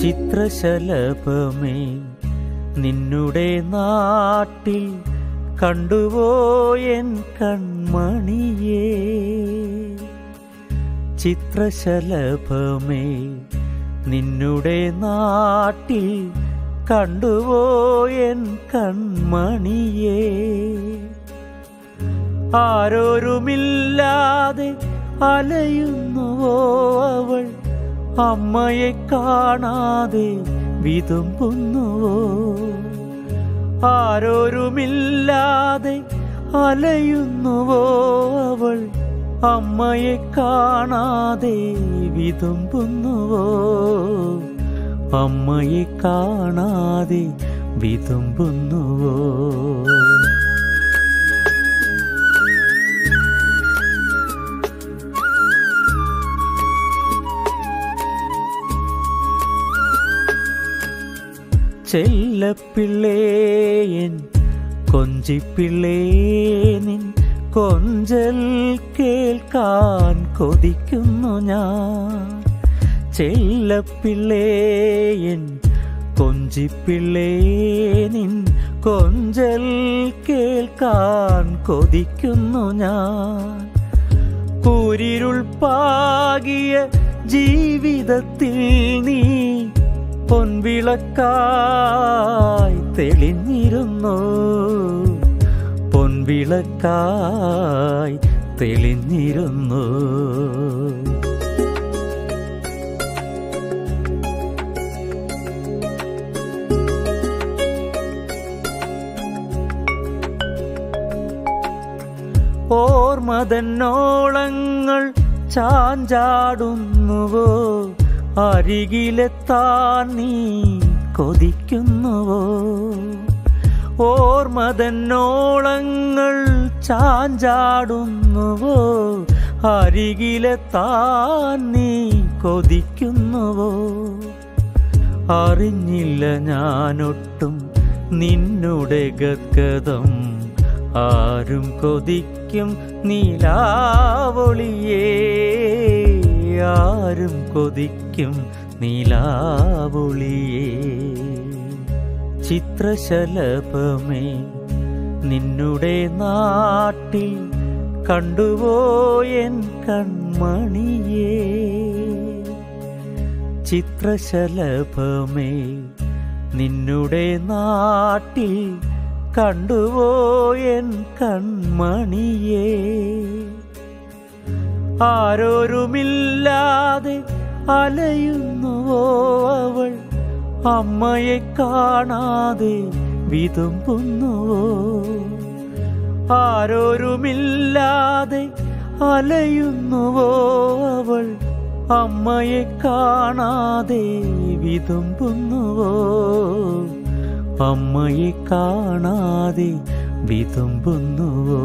ചിത്രശലഭമേ നിന്നുടെ നാട്ടിൽ കണ്ടുപോയൻ കൺമണിയേ. ചിത്രശലഭമേ നിന്നുടെ നാട്ടിൽ കണ്ടുപോയൻ കൺമണിയേ. ആരോരുമില്ലാതെ അലയുന്നുവോ അവൾ? അമ്മയെ കാണാതെ വിതുമ്പുന്നുവോ? ആരോരുമില്ലാതെ അലയുന്നുവോ അവൾ? അമ്മയെ കാണാതെ വിതുമ്പുന്നുവോ? അമ്മയെ കാണാതെ വിതുമ്പുന്നുവോ? ചെല്ലപ്പിള്ളേയൻ കൊഞ്ചിപ്പിള്ളേനിൻ കൊഞ്ചൽ കേൾക്കാൻ കൊതിക്കുന്നു ഞാൻ. ചെല്ലപ്പിള്ളേയൻ കൊഞ്ചിപ്പിള്ളേനിൻ കൊഞ്ചൽ കേൾക്കാൻ കൊതിക്കുന്നു ഞാൻ. കൂരിരുൾ പാകിയ ജീവിതത്തിൽ നീ പൊൻവിളക്കായി തെളിഞ്ഞിരുന്നു. പൊൻവിളക്കായി തെളിഞ്ഞിരുന്നു. ഓർമ്മതന്നോളങ്ങൾ ചാഞ്ചാടുന്നുവോ? അരികിലെത്താൻ നീ കൊതിക്കുന്നുവോ? ഓർമ്മതന്നോളങ്ങൾ ചാഞ്ചാടുന്നുവോ? അരികിലെത്താൻ നീ കൊതിക്കുന്നുവോ? അറിഞ്ഞില്ല ഞാനൊട്ടും നിന്നുടെ ഗദ്ഗതം ആരും കൊതിക്കും നീലാവൊളിയേ. ആരും കൊതിക്കും നീലാവൊളിയേ. ചിത്രശലഭമേ നിന്നുടെ നാട്ടിൽ കണ്ടുപോയൻ കൺമണിയേ. ചിത്രശലഭമേ നിന്നുടെ നാട്ടിൽ കണ്ടുപോയൻ കൺമണിയേ? ആരോരുമില്ലാതെ അലയുന്നുവോ അവൾ? അമ്മയെ കാണാതെ വിതുമ്പുന്നുവോ? ആരോരുമില്ലാതെ അലയുന്നുവോ അവൾ? അമ്മയെ കാണാതെ വിതുമ്പുന്നുവോ? അമ്മയെ കാണാതെ വിതുമ്പുന്നുവോ?